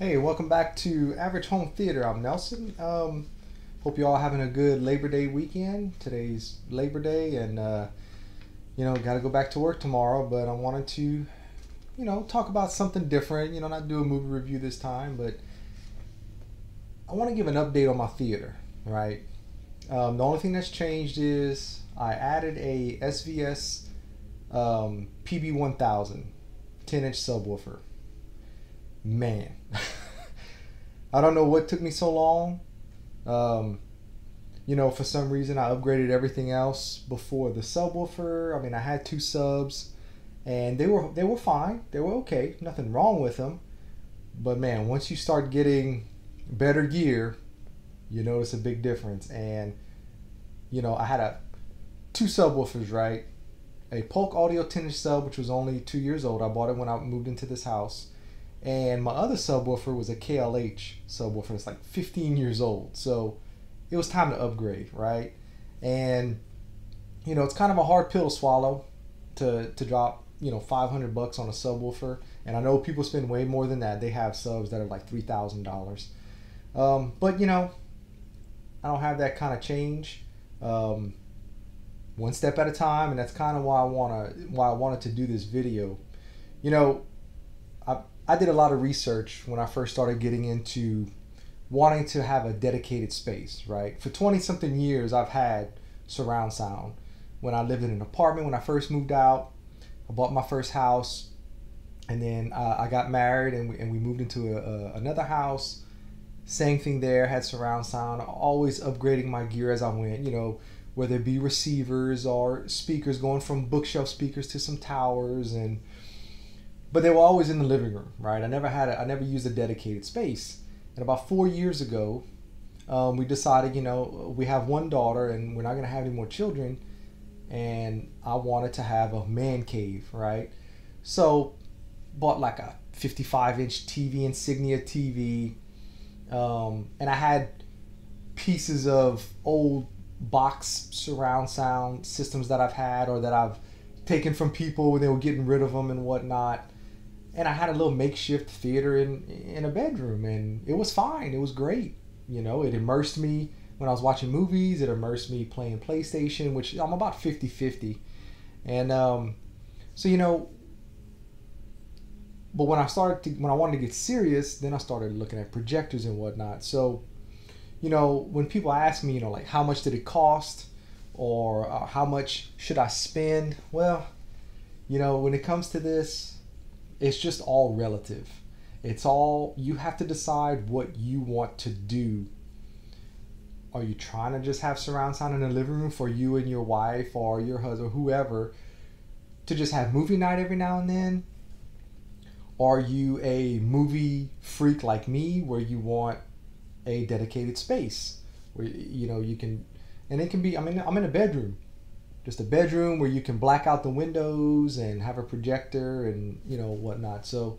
Hey, welcome back to Average Home Theater. I'm Nelson. Um, hope you all having a good Labor Day weekend. Today's Labor Day, and uh, you know, got to go back to work tomorrow. But I wanted to, you know, talk about something different. You know, not do a movie review this time, but I want to give an update on my theater. Right. Um, the only thing that's changed is I added a SVS um, PB1000 10 inch subwoofer man, I don't know what took me so long. Um, you know, for some reason, I upgraded everything else before the subwoofer. I mean, I had two subs, and they were they were fine. They were okay. Nothing wrong with them. But man, once you start getting better gear, you notice a big difference. And you know, I had a two subwoofers, right? A Polk Audio 10 inch sub, which was only two years old. I bought it when I moved into this house and my other subwoofer was a KLH subwoofer. It's like 15 years old. So it was time to upgrade, right? And you know, it's kind of a hard pill to swallow to to drop, you know, 500 bucks on a subwoofer. And I know people spend way more than that. They have subs that are like $3,000. Um, but you know, I don't have that kind of change. Um, one step at a time, and that's kind of why I wanna why I wanted to do this video. You know, I I did a lot of research when I first started getting into wanting to have a dedicated space, right? For 20 something years, I've had surround sound. When I lived in an apartment, when I first moved out, I bought my first house, and then uh, I got married and we, and we moved into a, a, another house. Same thing there, had surround sound, always upgrading my gear as I went, you know, whether it be receivers or speakers, going from bookshelf speakers to some towers and but they were always in the living room, right? I never had a, I never used a dedicated space. And about four years ago, um, we decided, you know, we have one daughter and we're not going to have any more children. And I wanted to have a man cave, right? So bought like a 55 inch TV, Insignia TV. Um, and I had pieces of old box surround sound systems that I've had or that I've taken from people when they were getting rid of them and whatnot and I had a little makeshift theater in in a bedroom, and it was fine. It was great. You know, it immersed me when I was watching movies. It immersed me playing PlayStation, which I'm about 50-50. and um, so you know. But when I started to, when I wanted to get serious, then I started looking at projectors and whatnot. So, you know, when people ask me, you know, like how much did it cost, or uh, how much should I spend? Well, you know, when it comes to this, it's just all relative. It's all you have to decide what you want to do. Are you trying to just have surround sound in the living room for you and your wife or your husband, whoever, to just have movie night every now and then? Are you a movie freak like me where you want a dedicated space where you know you can and it can be I mean I'm in a bedroom just a bedroom where you can black out the windows and have a projector and you know whatnot. So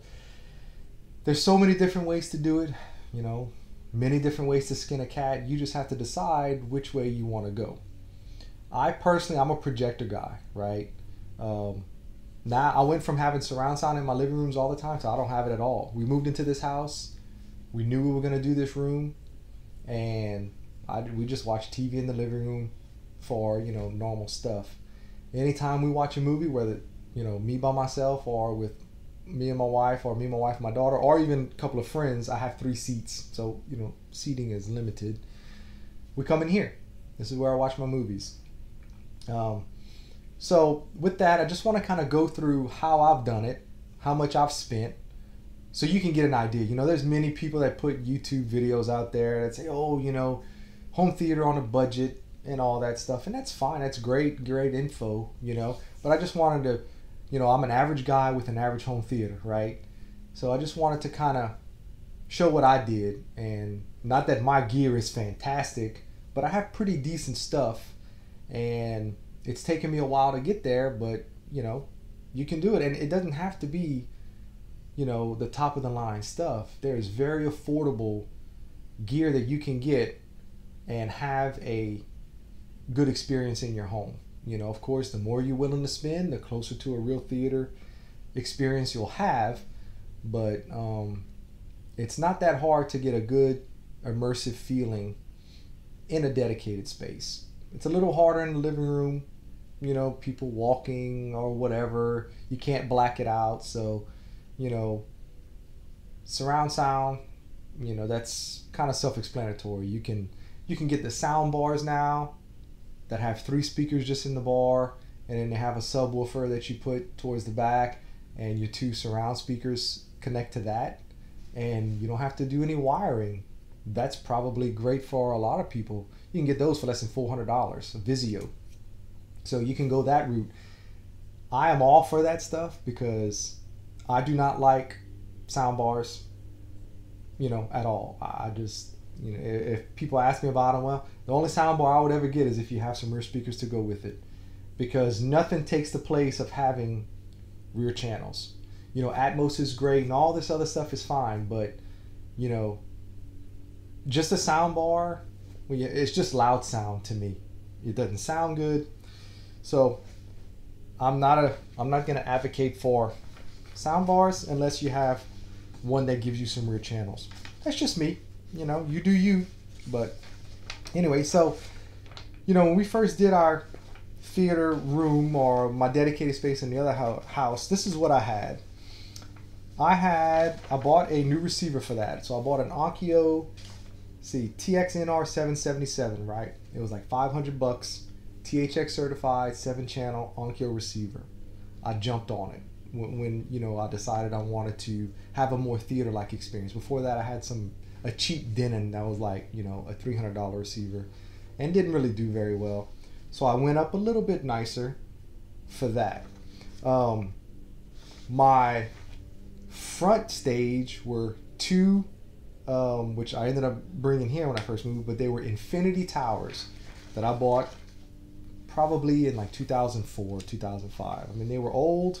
there's so many different ways to do it. You know, many different ways to skin a cat. You just have to decide which way you want to go. I personally, I'm a projector guy, right? Um, now I went from having surround sound in my living rooms all the time so I don't have it at all. We moved into this house. We knew we were gonna do this room, and I we just watched TV in the living room for you know normal stuff. Anytime we watch a movie, whether you know me by myself or with me and my wife or me and my wife and my daughter or even a couple of friends, I have three seats, so you know seating is limited. We come in here. This is where I watch my movies. Um, so with that, I just want to kind of go through how I've done it, how much I've spent, so you can get an idea. You know, there's many people that put YouTube videos out there that say, "Oh, you know, home theater on a budget." And all that stuff, and that's fine. That's great, great info, you know. But I just wanted to, you know, I'm an average guy with an average home theater, right? So I just wanted to kind of show what I did, and not that my gear is fantastic, but I have pretty decent stuff, and it's taken me a while to get there, but you know, you can do it, and it doesn't have to be, you know, the top of the line stuff. There's very affordable gear that you can get and have a good experience in your home. You know, of course, the more you're willing to spend, the closer to a real theater experience you'll have. But um, it's not that hard to get a good immersive feeling in a dedicated space. It's a little harder in the living room, you know, people walking or whatever. You can't black it out, so you know, surround sound, you know, that's kind of self-explanatory. You can you can get the sound bars now that have three speakers just in the bar and then they have a subwoofer that you put towards the back and your two surround speakers connect to that and you don't have to do any wiring. That's probably great for a lot of people. You can get those for less than $400 a vizio. So you can go that route. I am all for that stuff because i do not like sound bars you know at all. I just you know if people ask me about them well the only soundbar i would ever get is if you have some rear speakers to go with it because nothing takes the place of having rear channels you know, Atmos is great and all this other stuff is fine, but you know, just a sound bar, it's just loud sound to me. It doesn't sound good. So I'm not a I'm not gonna advocate for soundbars unless you have one that gives you some rear channels. That's just me. You know, you do you. But anyway, so you know, when we first did our theater room or my dedicated space in the other house, this is what I had. I had I bought a new receiver for that. So I bought an Onkyo see TXNR 777, right? It was like 500 bucks, THX certified, seven channel Onkyo receiver. I jumped on it when, when you know I decided I wanted to have a more theater like experience. Before that, I had some a cheap Denon that was like you know a $300 receiver, and didn't really do very well. So I went up a little bit nicer for that. Um, my front stage were two, um, which I ended up bringing here when I first moved, but they were Infinity Towers that I bought probably in like 2004, 2005. I mean, they were old,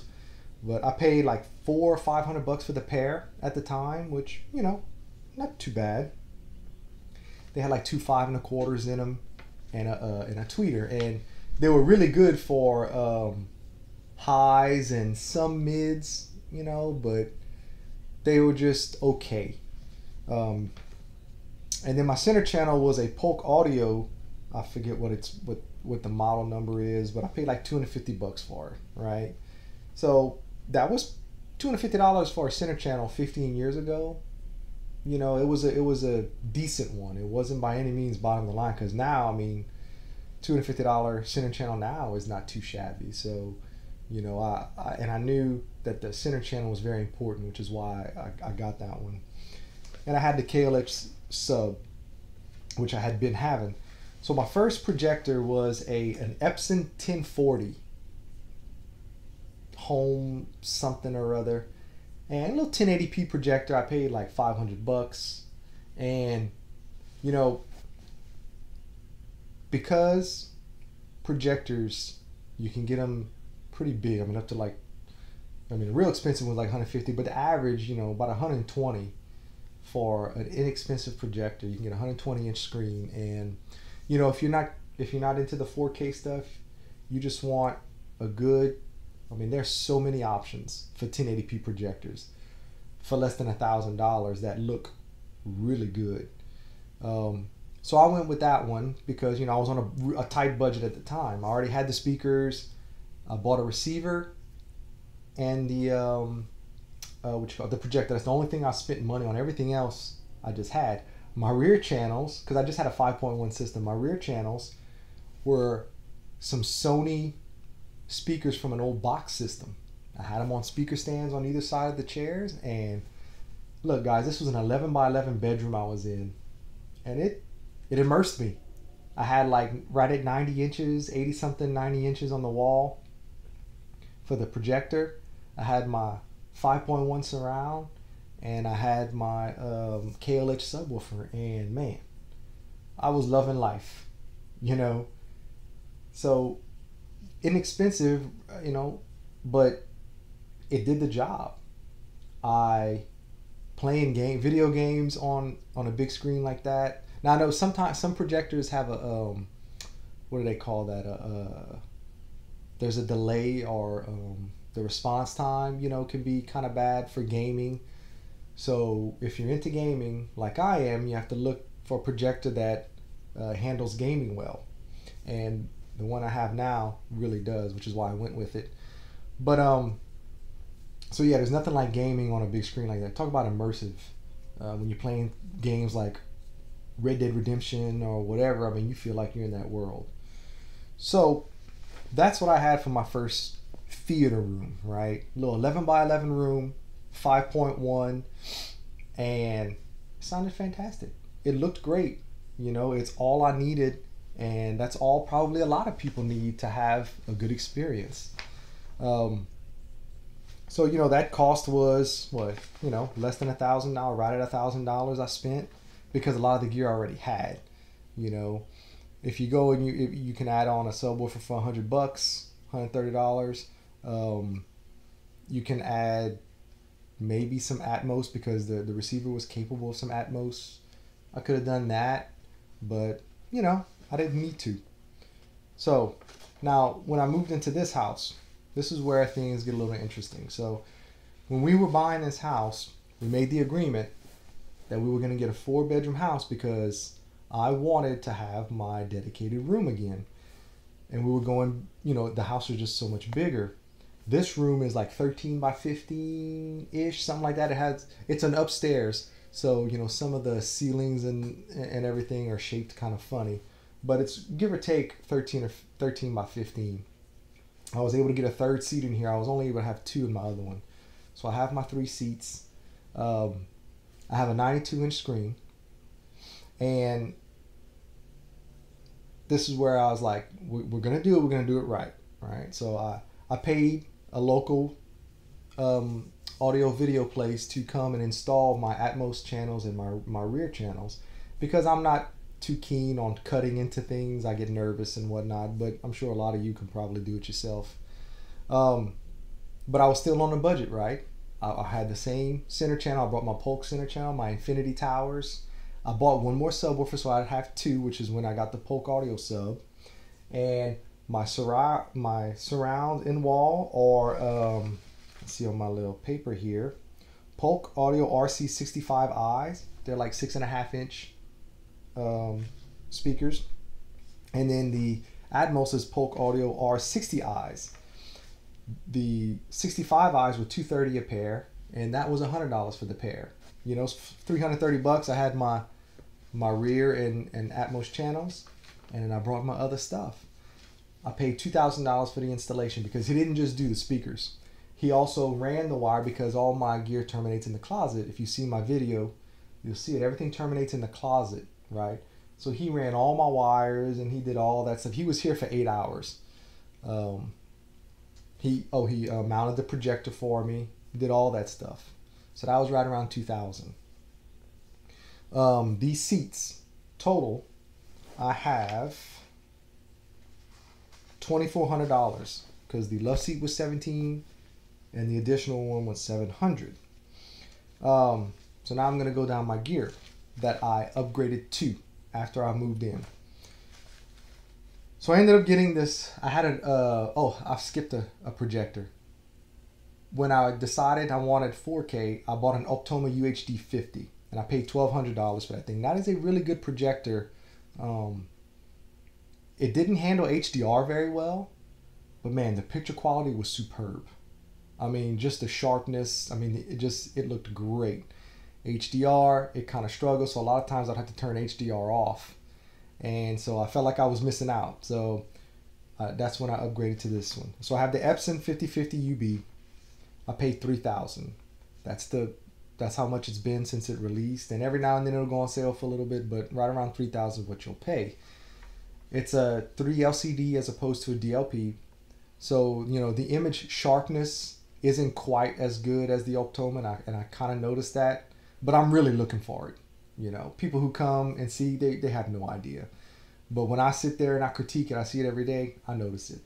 but I paid like four or five hundred bucks for the pair at the time, which you know, not too bad. They had like two five and a quarters in them, and a uh, and a tweeter, and they were really good for um, highs and some mids, you know, but they were just okay. Um, and then my center channel was a Polk Audio. I forget what it's what what the model number is, but I paid like 250 bucks for it, right? So that was 250 dollars for a center channel 15 years ago. You know, it was a it was a decent one. It wasn't by any means bottom of the line because now, I mean, 250 dollar center channel now is not too shabby. So you know, I, I, and I knew that the center channel was very important, which is why I, I got that one. And I had the KLX sub, which I had been having. So my first projector was a an Epson 1040 home something or other, and a little 1080p projector. I paid like 500 bucks, and you know, because projectors you can get them pretty big. I mean, up to like, I mean, real expensive was like 150, but the average, you know, about 120 for an inexpensive projector. You can get a 120 inch screen, and you know, if you're not if you're not into the 4K stuff, you just want a good. I mean, there's so many options for 1080p projectors for less than a thousand dollars that look really good. Um, so I went with that one because you know I was on a, a tight budget at the time. I already had the speakers. I bought a receiver and the um, uh, which the projector. That's the only thing I spent money on. Everything else I just had. My rear channels, because I just had a 5.1 system. My rear channels were some Sony speakers from an old box system. I had them on speaker stands on either side of the chairs. And look, guys, this was an 11 by 11 bedroom I was in, and it it immersed me. I had like right at 90 inches, 80 something, 90 inches on the wall for the projector. I had my 5.1 surround and I had my um, KLH subwoofer, and man, I was loving life, you know. So inexpensive, you know, but it did the job. I playing game video games on on a big screen like that. Now I know sometimes some projectors have a um, what do they call that? A, a there's a delay or um, the response time, you know, can be kind of bad for gaming. So if you're into gaming like I am, you have to look for a projector that uh, handles gaming well. And the one I have now really does, which is why I went with it. But um, so yeah, there's nothing like gaming on a big screen like that. Talk about immersive. Uh, when you're playing games like Red Dead Redemption or whatever, I mean, you feel like you're in that world. So that's what I had for my first theater room, right? Little 11 by 11 room, 5.1, and sounded fantastic. It looked great. You know, it's all I needed, and that's all probably a lot of people need to have a good experience. Um, so you know that cost was what you know less than a thousand dollars, right at a thousand dollars I spent because a lot of the gear I already had. You know, if you go and you you can add on a subwoofer for a hundred bucks, hundred thirty dollars. Um, you can add maybe some Atmos because the the receiver was capable of some Atmos. I could have done that, but you know I didn't need to. So now when I moved into this house, this is where things get a little interesting. So when we were buying this house, we made the agreement that we were going to get a four bedroom house because I wanted to have my dedicated room again. And we were going, you know, the house was just so much bigger. This room is like 13 by 15 ish, something like that. It has, it's an upstairs. So, you know, some of the ceilings and, and everything are shaped kind of funny, but it's give or take 13 or 13 by 15. I was able to get a third seat in here. I was only able to have two in my other one. So I have my three seats. Um, I have a 92 inch screen. And this is where I was like, we're going to do it. We're going to do it right. Right. So I, I paid a local um, audio video place to come and install my Atmos channels and my, my rear channels because I'm not too keen on cutting into things. I get nervous and whatnot, but I'm sure a lot of you can probably do it yourself. Um, but I was still on a budget, right? I, I, had the same center channel. I brought my Polk center channel, my Infinity Towers. I bought one more subwoofer, so I'd have two, which is when I got the Polk Audio sub, and my surround, my surround in wall, or um, let's see on my little paper here, Polk Audio RC65Is. They're like six and a half inch um, speakers. And then the Atmos Polk Audio R60Is. The 65Is were 230 a pair, and that was $100 for the pair. You know, 330 bucks. I had my my rear and, and Atmos channels, and I brought my other stuff. I paid $2,000 for the installation because he didn't just do the speakers. He also ran the wire because all my gear terminates in the closet. If you see my video, you'll see it. Everything terminates in the closet right? So he ran all my wires and he did all that stuff. He was here for eight hours. Um, he oh he uh, mounted the projector for me, did all that stuff. So that was right around 2000. Um, these seats total, I have twenty four hundred dollars because the love seat was seventeen, and the additional one was seven hundred. Um, so now I'm gonna go down my gear that I upgraded to after I moved in. So I ended up getting this. I had a uh, oh I skipped a, a projector. When I decided I wanted 4K, I bought an Optoma UHD 50, and I paid twelve hundred dollars for that thing. That is a really good projector. Um, it didn't handle HDR very well, but man, the picture quality was superb. I mean, just the sharpness. I mean, it just it looked great. HDR, it kind of struggles. So a lot of times I'd have to turn HDR off. And so I felt like I was missing out. So uh, that's when I upgraded to this one. So I have the Epson 5050 UB. I paid 3000 That's the that's how much it's been since it released. And every now and then it'll go on sale for a little bit, but right around 3000 what you'll pay. It's a 3 LCD as opposed to a DLP. So, you know, the image sharpness isn't quite as good as the Optoma, and I, and I kind of noticed that but I'm really looking for it. You know, people who come and see, they, they have no idea. But when I sit there and I critique it, I see it every day, I notice it.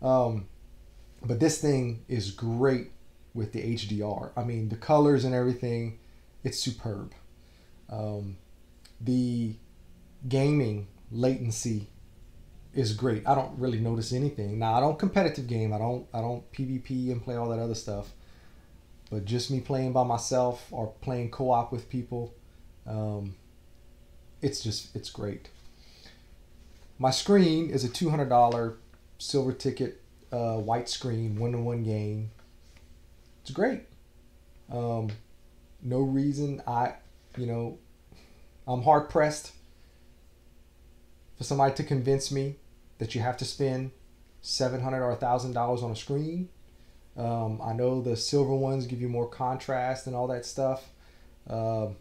Um, but this thing is great with the HDR. I mean, the colors and everything, it's superb. Um, the gaming latency is great. I don't really notice anything. Now I don't competitive game. I don't I don't PvP and play all that other stuff. But just me playing by myself or playing co-op with people, um, it's just it's great. My screen is a two hundred dollar silver ticket uh, white screen one to one game. It's great. Um, no reason I, you know, I'm hard pressed for somebody to convince me that you have to spend seven hundred or thousand dollars on a screen. Um, I know the silver ones give you more contrast and all that stuff. Um,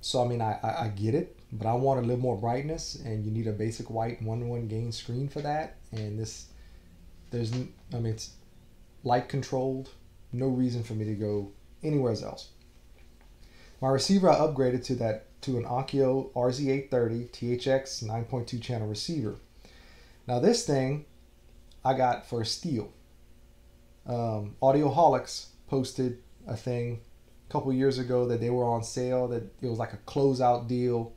so I mean, I, I, I, get it, but I want a little more brightness, and you need a basic white one-one gain screen for that. And this, there's, I mean, it's light controlled. No reason for me to go anywhere else. My receiver I upgraded to that to an Onkyo RZ830 THX 9.2 channel receiver. Now this thing I got for a steal. Um, Audioholics posted a thing a couple years ago that they were on sale that it was like a closeout deal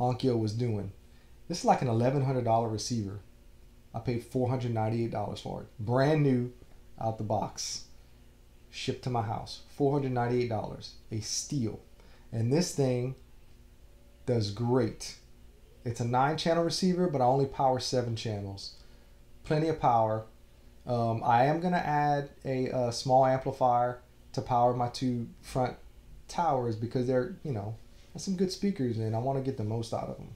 Onkyo was doing. This is like an $1,100 receiver. I paid $498 for it. Brand new out the box. Shipped to my house. $498. A steal. And this thing does great. It's a nine channel receiver, but I only power seven channels. Plenty of power. Um, I am going to add a, a, small amplifier to power my two front towers because they're, you know, some good speakers and I want to get the most out of them.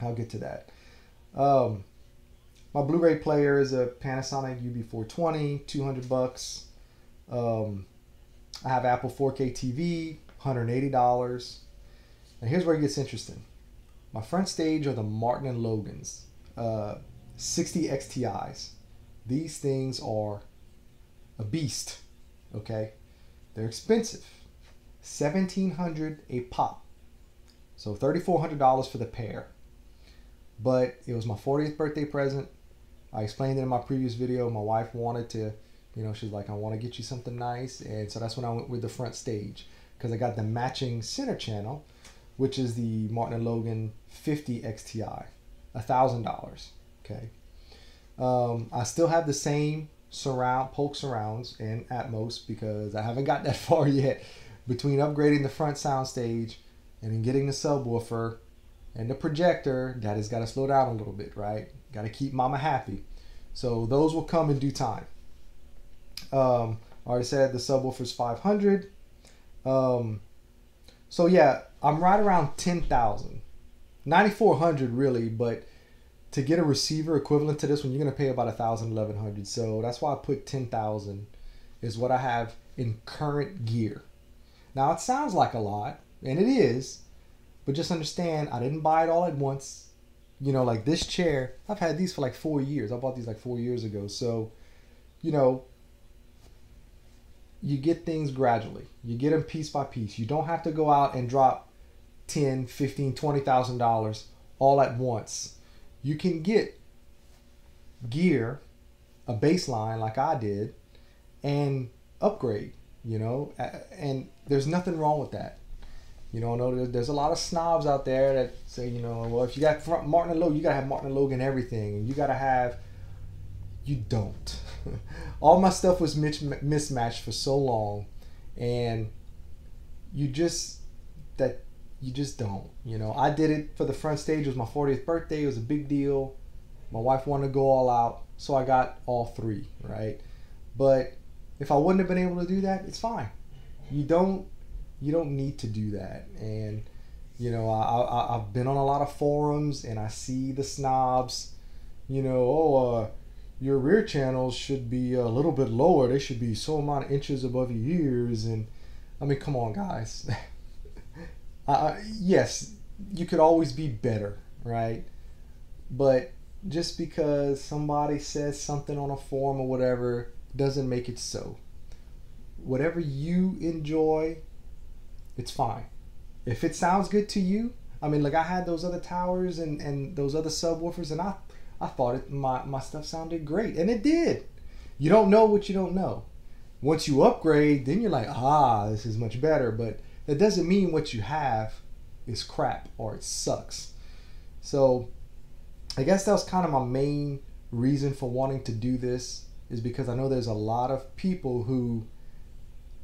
I'll get to that. Um, my Blu-ray player is a Panasonic UB420, 200 bucks. Um, I have Apple 4K TV, $180. And here's where it gets interesting. My front stage are the Martin and Logans, uh, 60 XTIs. These things are a beast, okay? They're expensive. 1700 a pop. So $3,400 for the pair. But it was my 40th birthday present. I explained it in my previous video. My wife wanted to, you know, she's like, I want to get you something nice. And so that's when I went with the front stage because I got the matching center channel, which is the Martin and Logan 50 XTI, $1,000. Okay. Um, I still have the same surround Polk surrounds and Atmos because I haven't got that far yet between upgrading the front soundstage and then getting the subwoofer and the projector. Daddy's got to slow down a little bit, right? Got to keep mama happy. So those will come in due time. Um, I already said the subwoofer's 500. Um, so yeah, I'm right around 10,000. 9,400 really, but to get a receiver equivalent to this one, you're gonna pay about a thousand, eleven hundred. So that's why I put ten thousand is what I have in current gear. Now it sounds like a lot, and it is, but just understand I didn't buy it all at once. You know, like this chair, I've had these for like four years. I bought these like four years ago. So, you know, you get things gradually. You get them piece by piece. You don't have to go out and drop 10, 15, 20,000 dollars all at once you can get gear, a baseline like I did, and upgrade. You know, and there's nothing wrong with that. You know, there's a lot of snobs out there that say, you know, well, if you got Martin and Logan, you gotta have Martin and Logan everything, and you gotta have. You don't. All my stuff was mismatched for so long, and you just that you just don't. You know, I did it for the front stage. It was my 40th birthday. It was a big deal. My wife wanted to go all out, so I got all three, right? But if I wouldn't have been able to do that, it's fine. You don't you don't need to do that. And you know, I, I I've been on a lot of forums and I see the snobs. You know, oh, uh, your rear channels should be a little bit lower. They should be so amount of inches above your ears. And I mean, come on, guys. yes, you could always be better, right? But just because somebody says something on a forum or whatever doesn't make it so. Whatever you enjoy, it's fine. If it sounds good to you, I mean, like I had those other towers and, and those other subwoofers, and I, I thought it, my, my stuff sounded great, and it did. You don't know what you don't know. Once you upgrade, then you're like, ah, this is much better. But that doesn't mean what you have is crap or it sucks. So I guess that was kind of my main reason for wanting to do this is because I know there's a lot of people who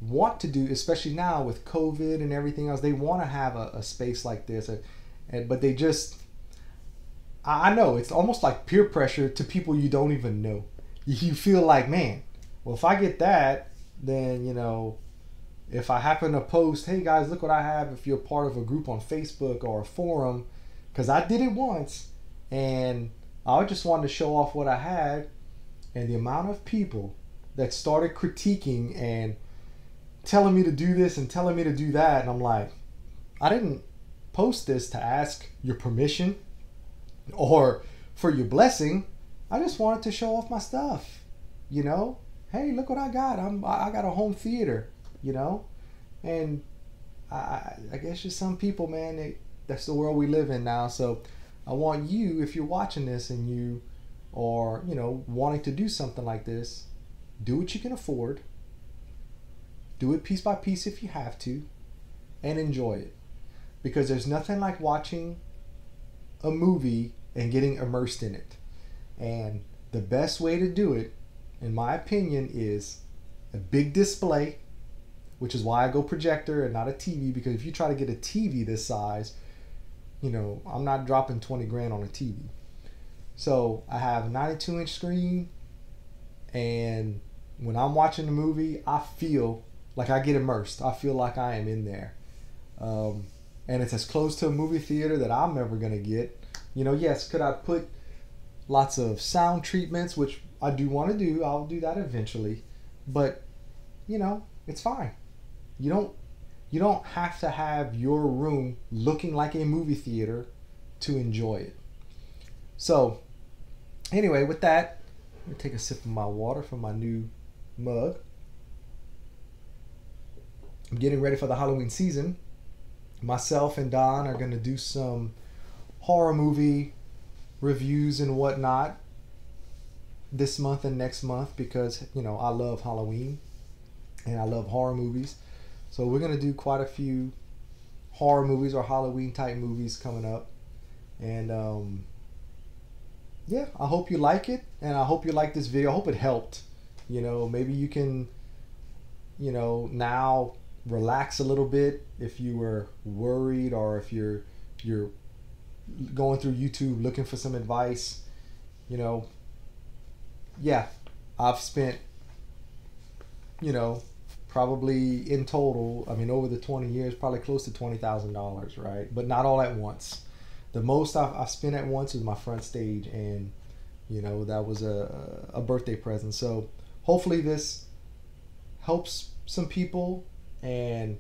want to do, especially now with COVID and everything else, they want to have a, a space like this, and, and but they just, I know it's almost like peer pressure to people you don't even know. You feel like, man, well, if I get that, then you know, if I happen to post, hey guys, look what I have. If you're part of a group on Facebook or a forum, because I did it once, and I just wanted to show off what I had, and the amount of people that started critiquing and telling me to do this and telling me to do that. And I'm like, I didn't post this to ask your permission or for your blessing. I just wanted to show off my stuff. You know, hey, look what I got. I'm I got a home theater. You know, and I I guess just some people, man. That's the world we live in now. So I want you, if you're watching this and you are, you know, wanting to do something like this, do what you can afford do it piece by piece if you have to, and enjoy it. Because there's nothing like watching a movie and getting immersed in it. And the best way to do it, in my opinion, is a big display, which is why I go projector and not a TV. Because if you try to get a TV this size, you know, I'm not dropping 20 grand on a TV. So I have a 92 inch screen, and when I'm watching the movie, I feel like I get immersed. I feel like I am in there. Um, and it's as close to a movie theater that I'm ever going to get. You know, yes, could I put lots of sound treatments, which I do want to do. I'll do that eventually. But, you know, it's fine. You don't you don't have to have your room looking like a movie theater to enjoy it. So, anyway, with that, going to take a sip of my water from my new mug. I'm getting ready for the Halloween season. Myself and Don are going to do some horror movie reviews and whatnot this month and next month because, you know, I love Halloween and I love horror movies. So we're going to do quite a few horror movies or Halloween type movies coming up. And um, yeah, I hope you like it and I hope you like this video. I hope it helped. You know, maybe you can, you know, now relax a little bit if you were worried or if you're you're going through YouTube looking for some advice, you know, yeah, I've spent, you know, probably in total, I mean, over the 20 years, probably close to $20,000, right? But not all at once. The most I've, I've spent at once was my front stage, and, you know, that was a, a birthday present. So hopefully this helps some people and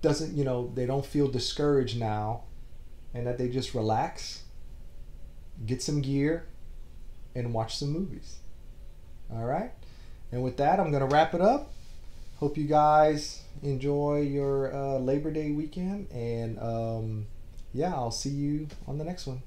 doesn't you know they don't feel discouraged now and that they just relax get some gear and watch some movies all right and with that i'm going to wrap it up. Hope you guys enjoy your uh, labor day weekend and um, yeah i'll see you on the next one